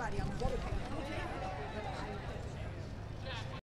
everybody. I'm dedicated.